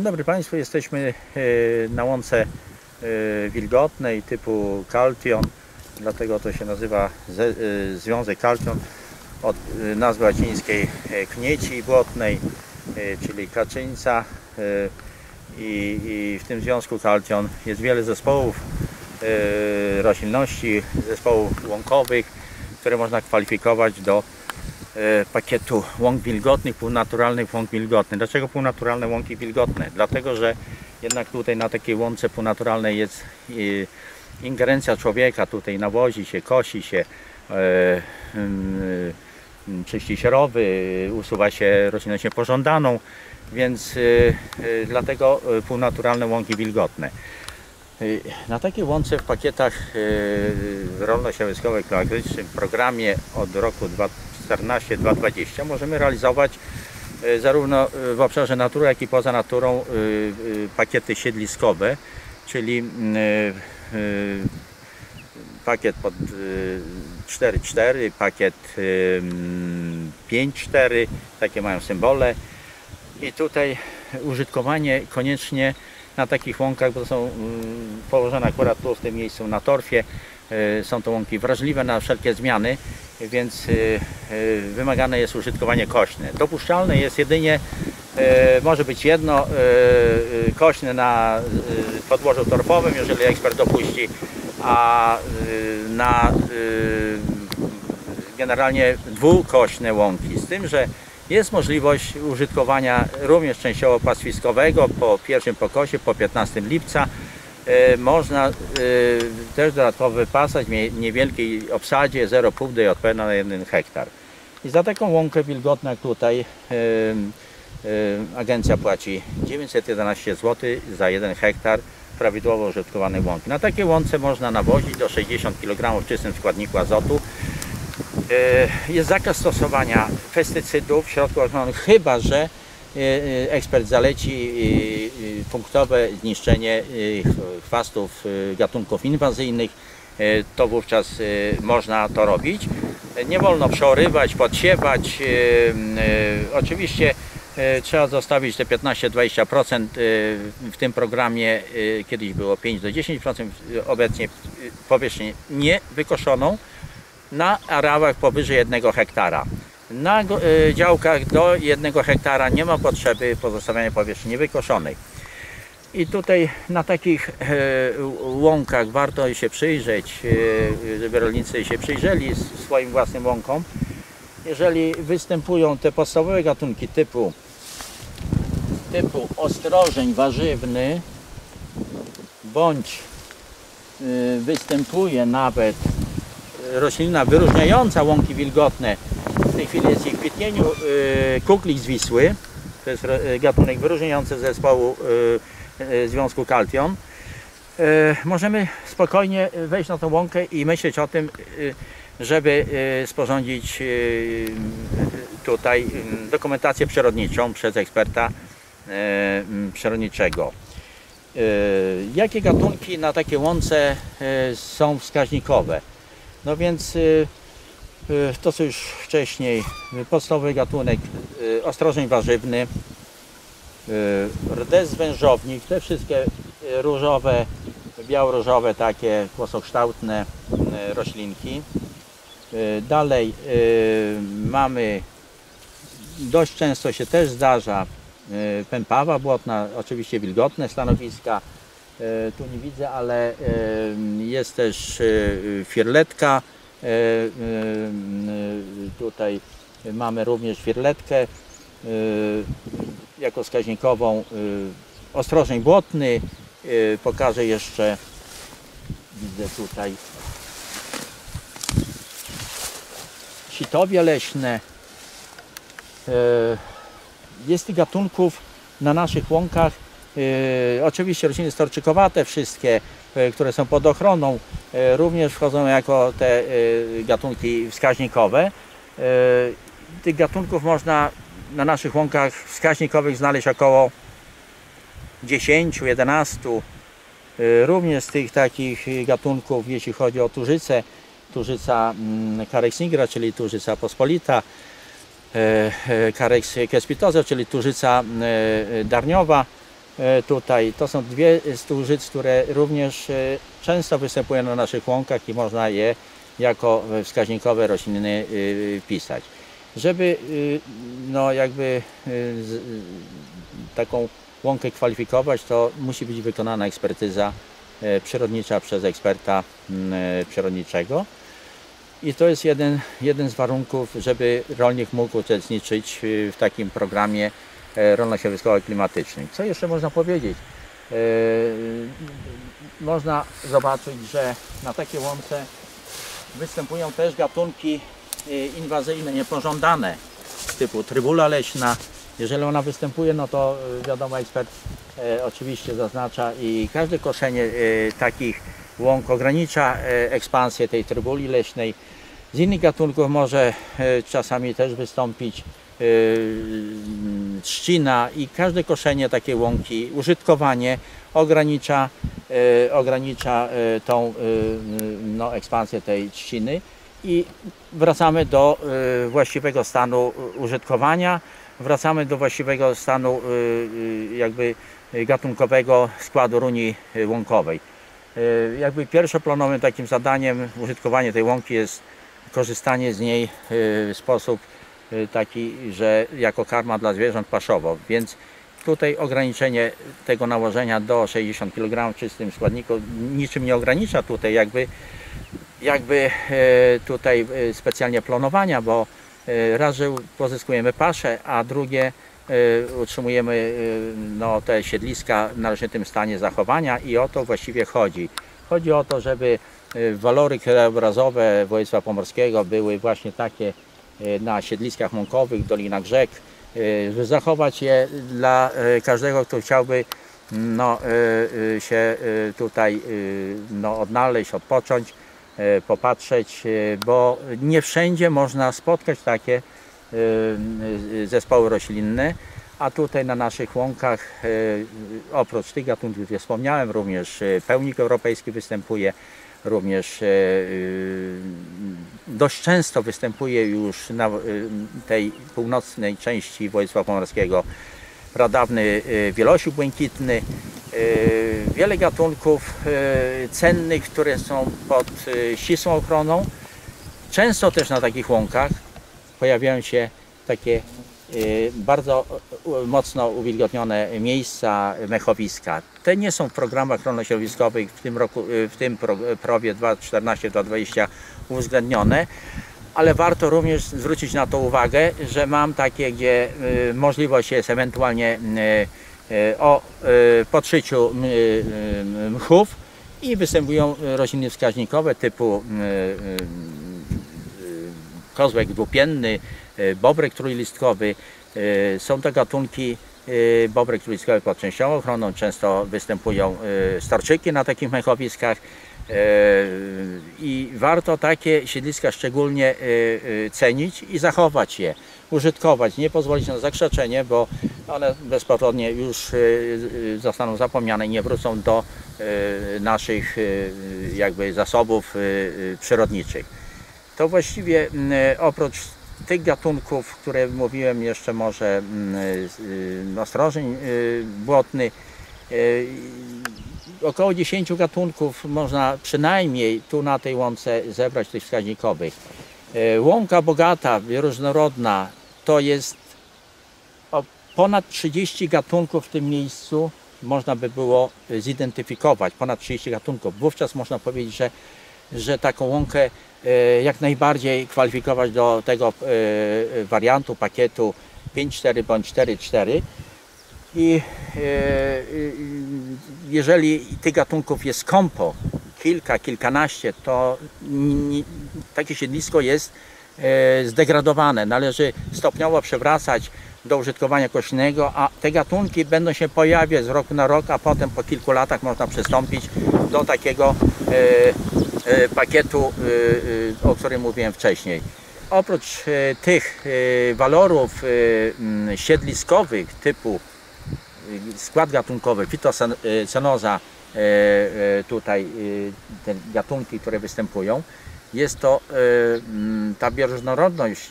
Dzień dobry Państwu, jesteśmy e, na łące e, wilgotnej typu Caltion, dlatego to się nazywa e, Związek Caltion od nazwy łacińskiej knieci błotnej, czyli kaczyńca i, w tym związku Caltion jest wiele zespołów roślinności, zespołów łąkowych, które można kwalifikować do pakietu łąk wilgotnych, półnaturalnych łąk wilgotnych. Dlaczego półnaturalne łąki wilgotne? Dlatego, że jednak tutaj na takiej łące półnaturalnej jest e, ingerencja człowieka, tutaj nawozi się, kosi się, e, mm, e, czyści się rowy, usuwa się roślinność niepożądaną, więc e, e, dlatego e, półnaturalne łąki wilgotne. Na takiej łące w pakietach rolno-siałyskowej klimatycznym programie od roku 2014-2020 możemy realizować y, zarówno y, w obszarze natury, jak i poza naturą y, pakiety siedliskowe, czyli y, pakiet pod y, 4.4, pakiet y, mm, 5.4, takie mają symbole i tutaj użytkowanie koniecznie na takich łąkach, bo są mm, położone akurat tu w tym miejscu na torfie. Są to łąki wrażliwe na wszelkie zmiany, więc y, y, wymagane jest użytkowanie kośne. Dopuszczalne jest jedynie, y, może być jedno kośne na podłożu torfowym, jeżeli ekspert dopuści, a na generalnie dwukośne łąki. Z tym, że jest możliwość użytkowania również częściowo pastwiskowego po pierwszym pokosie, po 15 lipca. E, Można e, też dodatkowo wypasać w nie- niewielkiej obsadzie 0,5 DJP na 1 hektar. I za taką łąkę wilgotną tutaj e, agencja płaci 911 zł za 1 hektar prawidłowo użytkowanej łąki. Na takie łące można nawozić do 60 kg w czystym składniku azotu. Jest zakaz stosowania pestycydów, środków ochronnych, chyba że ekspert zaleci e, e, punktowe zniszczenie e, ch- chwastów e, gatunków inwazyjnych, e, to wówczas e, można to robić. E, Nie wolno przeorywać, podsiewać. e, e, Oczywiście e, trzeba zostawić te 15-20% e, w tym programie e, kiedyś było 5 do 10%, obecnie e, powierzchnię niewykoszoną na areałach powyżej 1 hektara. Na y, działkach do 1 hektara nie ma potrzeby pozostawiania powierzchni niewykoszonej. I tutaj na takich e, łąkach warto się przyjrzeć, e, żeby rolnicy się przyjrzeli swoim własnym łąkom. Jeżeli występują te podstawowe gatunki typu, typu ostrożeń warzywny, bądź występuje nawet roślina wyróżniająca łąki wilgotne. W tej chwili jest ich w kwitnieniu y, kuklik z Wisły. To jest y, gatunek wyróżniający zespołu y, Związku Caltion. Y, Możemy spokojnie wejść na tą łąkę i myśleć o tym, żeby sporządzić tutaj dokumentację przyrodniczą przez eksperta przyrodniczego. Jakie gatunki na takie łące są wskaźnikowe? No więc to co już wcześniej, y, podstawowy gatunek y, ostrożeń warzywny, y, rdes wężownik, te wszystkie y, różowe, biało-różowe takie kłosokształtne y, roślinki. Y, Dalej y, mamy, dość często się też zdarza y, pępawa błotna, oczywiście wilgotne stanowiska, tu nie widzę, ale jest też firletka. E, e, e, Tutaj mamy również firletkę e, jako wskaźnikową. e, Ostrożeń błotny. Pokażę jeszcze, widzę tutaj sitowie leśne. Jest tych gatunków na naszych łąkach oczywiście rośliny storczykowate, wszystkie, e, które są pod ochroną, e, również wchodzą jako te e, gatunki wskaźnikowe. E, tych gatunków można na naszych łąkach wskaźnikowych znaleźć około 10-11. E, również z tych takich gatunków, jeśli chodzi o turzycę, turzyca mm, Carex nigra, czyli turzyca pospolita, e, e, Carex kespitosa, czyli turzyca e, darniowa, e, tutaj. To są dwie z które również e, często występują na naszych łąkach i można je jako wskaźnikowe rośliny y, pisać. Żeby no jakby taką łąkę kwalifikować, to musi być wykonana ekspertyza e, przyrodnicza przez eksperta e, przyrodniczego. I to jest jeden, jeden z warunków, żeby rolnik mógł uczestniczyć w takim programie e, rolno-środowiskowo-klimatycznym. Co jeszcze można powiedzieć? E, Można zobaczyć, że na takiej łące występują też gatunki y, inwazyjne, niepożądane, typu trybula leśna. Jeżeli ona występuje, no to wiadomo, ekspert e, oczywiście zaznacza i każde koszenie e, takich łąk ogranicza e, ekspansję tej trybuli leśnej. Z innych gatunków może e, czasami też wystąpić e, trzcina i każde koszenie takiej łąki, użytkowanie ogranicza, e, ogranicza e, tą no, ekspansję tej trzciny i wracamy do właściwego stanu użytkowania, wracamy do właściwego stanu jakby gatunkowego składu runi łąkowej. Jakby pierwszoplanowym takim zadaniem użytkowania tej łąki jest korzystanie z niej w sposób taki, że jako karma dla zwierząt paszowo, więc tutaj ograniczenie tego nałożenia do 60 kg czystym składniku niczym nie ogranicza tutaj jakby, jakby e, tutaj e, specjalnie planowania, bo e, raz, że pozyskujemy paszę, a drugie utrzymujemy no, te siedliska w należytym stanie zachowania i o to właściwie chodzi. Chodzi o to, żeby walory krajobrazowe województwa pomorskiego były właśnie takie na siedliskach mąkowych, dolinach rzek, e, zachować je dla e, każdego, kto chciałby no, e, e, się e, tutaj e, no, odnaleźć, odpocząć, e, popatrzeć, e, bo nie wszędzie można spotkać takie e, e, zespoły roślinne, a tutaj na naszych łąkach e, oprócz tych gatunków, które wspomniałem, również e, pełnik europejski występuje, również e, e, dość często występuje już na e, tej północnej części województwa pomorskiego pradawny e, wielosił błękitny, e, wiele gatunków cennych, które są pod ścisłą ochroną. Często też na takich łąkach pojawiają się takie bardzo e, mocno uwilgotnione miejsca, mechowiska. Te nie są w programach rolno-środowiskowych w tym roku, e, w tym pro- prowie 2014-2020 uwzględnione, ale warto również zwrócić na to uwagę, że mam takie, gdzie możliwość jest ewentualnie o podszyciu mchów i występują rośliny wskaźnikowe typu kozłek dwupienny, bobrek trójlistkowy. E, Są to gatunki e, bobrek trójlistkowy pod częściową ochroną. Często występują e, storczyki na takich mechowiskach. E, I warto takie siedliska szczególnie e, e, cenić i zachować je, użytkować, nie pozwolić na zakrzaczenie, bo one bezpowrotnie już e, e, zostaną zapomniane i nie wrócą do e, naszych e, jakby zasobów e, e, przyrodniczych to właściwie oprócz tych gatunków, które mówiłem, jeszcze może mm, y, ostrożeń y, błotny, y, około 10 gatunków można przynajmniej tu na tej łące zebrać tych wskaźnikowych. Y, Łąka bogata, różnorodna, to jest ponad 30 gatunków w tym miejscu można by było zidentyfikować, ponad 30 gatunków. Wówczas można powiedzieć, że, że taką łąkę jak najbardziej kwalifikować do tego e, wariantu, pakietu 5.4 bądź 4.4. I e, e, jeżeli tych gatunków jest kompo, kilka, kilkanaście, to takie siedlisko jest e, zdegradowane. Należy stopniowo przewracać do użytkowania kośnego, a te gatunki będą się pojawiać z roku na rok, a potem po kilku latach można przystąpić do takiego e, e, pakietu, e, e, o którym mówiłem wcześniej. Oprócz e, tych e, walorów siedliskowych typu skład gatunkowy, fitocenoza, tutaj te gatunki, które występują, jest to, ta bioróżnorodność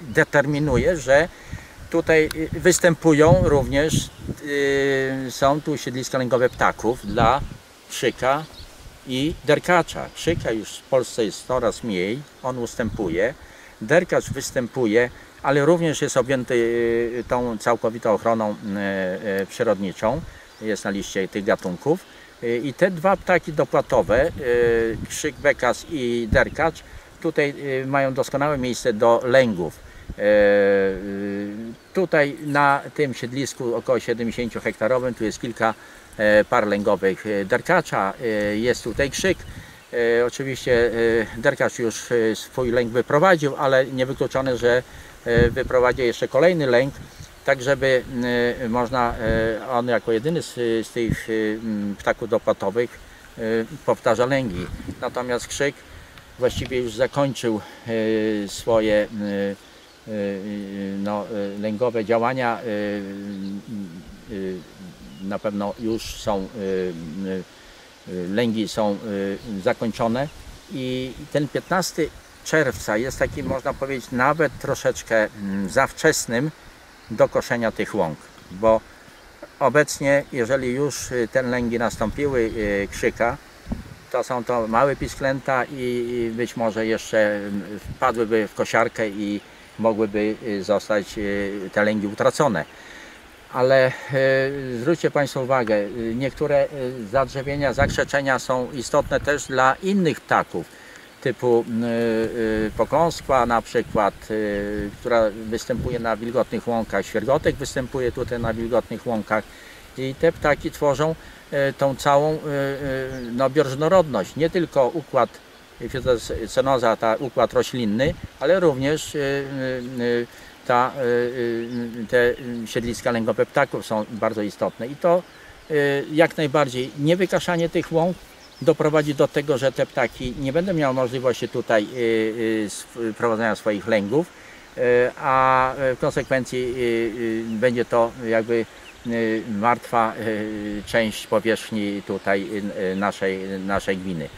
determinuje, że Tutaj y, występują również, y, są tu siedliska lęgowe ptaków dla krzyka i derkacza. Krzyka już w Polsce jest coraz mniej, on ustępuje. Derkacz występuje, ale również jest objęty y, tą całkowitą ochroną przyrodniczą. Jest na liście tych gatunków. I te dwa ptaki dopłatowe, krzyk bekas i derkacz, tutaj mają doskonałe miejsce do lęgów. E, y, Tutaj na tym siedlisku około 70 hektarowym, tu jest kilka e, par lęgowych e, derkacza, jest tutaj krzyk. Oczywiście derkacz już swój lęk wyprowadził, ale niewykluczone, że wyprowadzi jeszcze kolejny lęk, tak żeby można, on jako jedyny z, tych ptaków dopłatowych powtarza lęgi. Natomiast krzyk właściwie już zakończył swoje no, e, lęgowe działania. Na pewno już są lęgi są zakończone i ten 15 czerwca jest takim można powiedzieć nawet troszeczkę mm, za wczesnym do koszenia tych łąk, bo obecnie jeżeli już e, te lęgi nastąpiły krzyka, to są to małe pisklęta i i być może jeszcze mm, wpadłyby w kosiarkę i mogłyby y, zostać y, te lęgi utracone. Ale e, zwróćcie Państwo uwagę, y, niektóre zadrzewienia, zakrzeczenia są istotne też dla innych ptaków, typu y, y, pokąskła na przykład, y, która występuje na wilgotnych łąkach, świergotek występuje tutaj na wilgotnych łąkach i te ptaki tworzą tą całą no, bioróżnorodność, nie tylko układ fitocenoza, ta układ roślinny, ale również e, e, ta, e, e, te siedliska lęgowe ptaków są bardzo istotne i to jak najbardziej niewykaszanie tych łąk doprowadzi do tego, że te ptaki nie będą miały możliwości tutaj prowadzenia swoich lęgów, a w konsekwencji będzie to jakby martwa część powierzchni tutaj naszej, naszej gminy.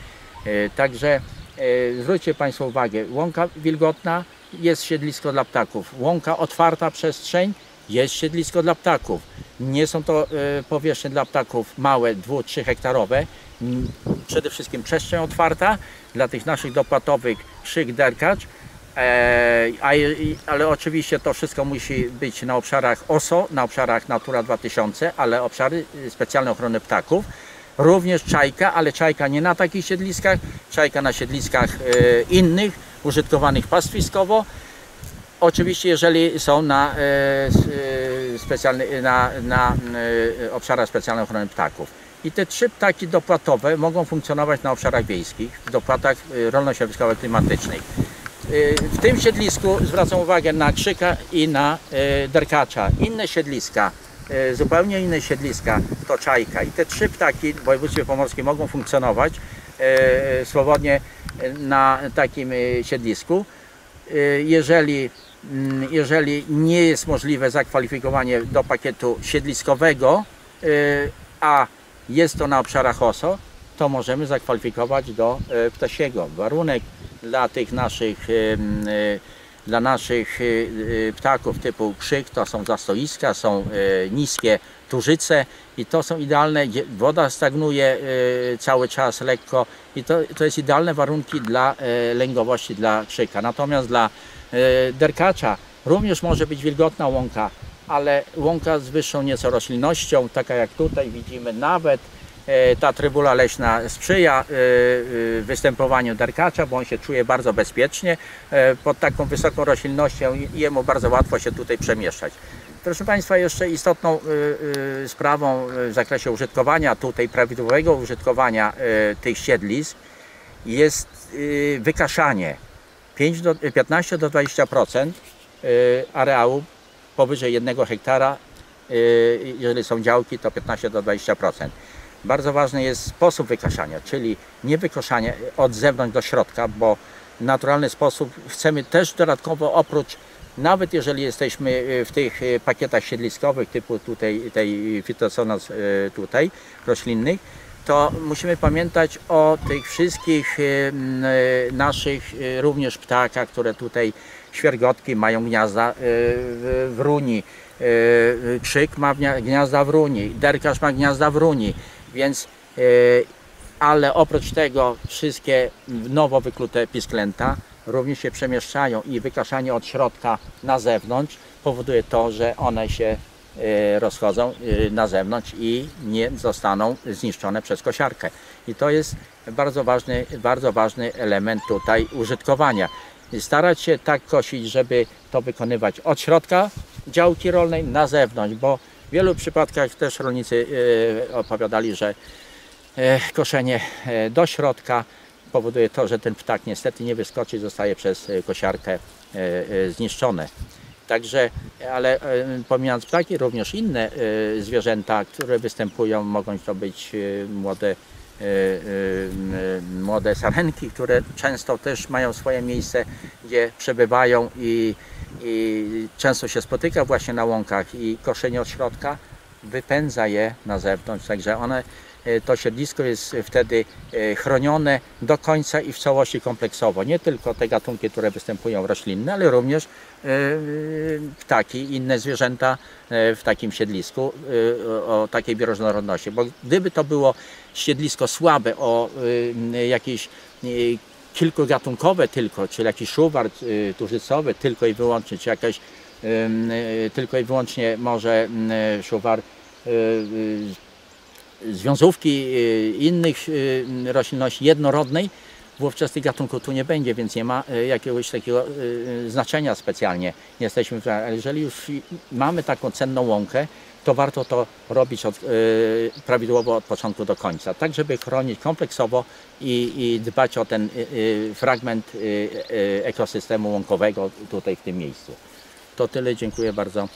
E, Także e, zwróćcie Państwo uwagę, łąka wilgotna jest siedlisko dla ptaków, łąka otwarta przestrzeń jest siedlisko dla ptaków. Nie są to e, powierzchnie dla ptaków małe, 2-3 hektarowe. Mm, Przede wszystkim przestrzeń otwarta dla tych naszych dopłatowych krzyk, derkacz, ale oczywiście to wszystko musi być na obszarach OSO, na obszarach Natura 2000, ale obszary y, specjalnej ochrony ptaków. Również czajka, ale czajka nie na takich siedliskach, czajka na siedliskach e, innych, użytkowanych pastwiskowo. Oczywiście, jeżeli są na, e, e, specjalny, na, na obszarach specjalnej ochrony ptaków. I te trzy ptaki dopłatowe mogą funkcjonować na obszarach wiejskich, w dopłatach rolno-środowiskowo-klimatycznej. Y, W tym siedlisku zwracam uwagę na krzyka i na derkacza. Inne siedliska, zupełnie inne siedliska to czajka. I te trzy ptaki w województwie pomorskim mogą funkcjonować y, swobodnie na takim y, siedlisku. Jeżeli, mm, jeżeli nie jest możliwe zakwalifikowanie do pakietu siedliskowego, a jest to na obszarach OSO, to możemy zakwalifikować do e, ptasiego. Warunek dla tych naszych, e, dla naszych e, e, ptaków typu krzyk to są zastoiska, są e, niskie turzyce i to są idealne, woda stagnuje cały czas lekko i to, to jest idealne warunki dla lęgowości dla krzyka. Natomiast dla derkacza również może być wilgotna łąka, ale łąka z wyższą nieco roślinnością, taka jak tutaj widzimy nawet Ta trybula leśna sprzyja e, e, występowaniu derkacza, bo on się czuje bardzo bezpiecznie e, pod taką wysoką roślinnością jemu bardzo łatwo się tutaj przemieszczać. Proszę Państwa, jeszcze istotną e, e, sprawą w zakresie użytkowania tutaj, prawidłowego użytkowania e, tych siedlisk jest e, wykaszanie. 5 do, 15 do 20% e, areału powyżej 1 hektara, e, jeżeli są działki, to 15 do 20%. Bardzo ważny jest sposób wykaszania, czyli nie wykaszanie od zewnątrz do środka, bo w naturalny sposób chcemy też dodatkowo oprócz, nawet jeżeli jesteśmy e, w tych e, pakietach siedliskowych typu tutaj tej fitosonos e, tutaj roślinnych, to musimy pamiętać o tych wszystkich naszych również ptakach, które tutaj świergotki mają gniazda w, runi, krzyk ma gniazda w runi, derkarz ma gniazda w runi, więc e, ale oprócz tego wszystkie nowo wyklute pisklęta również się przemieszczają i wykaszanie od środka na zewnątrz powoduje to, że one się e, rozchodzą e, na zewnątrz i nie zostaną zniszczone przez kosiarkę. I to jest bardzo ważny, bardzo ważny element tutaj użytkowania. Starać się tak kosić, żeby to wykonywać od środka działki rolnej na zewnątrz, bo w wielu przypadkach też rolnicy e, opowiadali, że e, koszenie e, do środka powoduje to, że ten ptak niestety nie wyskoczy, zostaje przez kosiarkę zniszczone. Także, ale pomijając ptaki, również inne zwierzęta, które występują, mogą to być młode, młode sarenki, które często też mają swoje miejsce, gdzie przebywają i, i często się spotyka właśnie na łąkach i koszenie od środka wypędza je na zewnątrz, także one, e, to siedlisko jest wtedy e, chronione do końca i w całości kompleksowo. Nie tylko te gatunki, które występują roślinne, ale również e, ptaki i inne zwierzęta w takim siedlisku o takiej bioróżnorodności. Bo gdyby to było siedlisko słabe o jakieś e, kilkugatunkowe tylko, czyli jakiś szuwar e, turzycowy tylko i wyłącznie, czy jakaś e, tylko i wyłącznie może m, e, szuwar e, związówki innych roślinności jednorodnej, wówczas tych gatunków tu nie będzie, więc nie ma jakiegoś takiego znaczenia specjalnie. Nie Jesteśmy, jeżeli już mamy taką cenną łąkę, to warto to robić od, e, prawidłowo od początku do końca, tak żeby chronić kompleksowo i, i dbać o ten e, e, fragment e, e, ekosystemu łąkowego tutaj w tym miejscu. To tyle, dziękuję bardzo.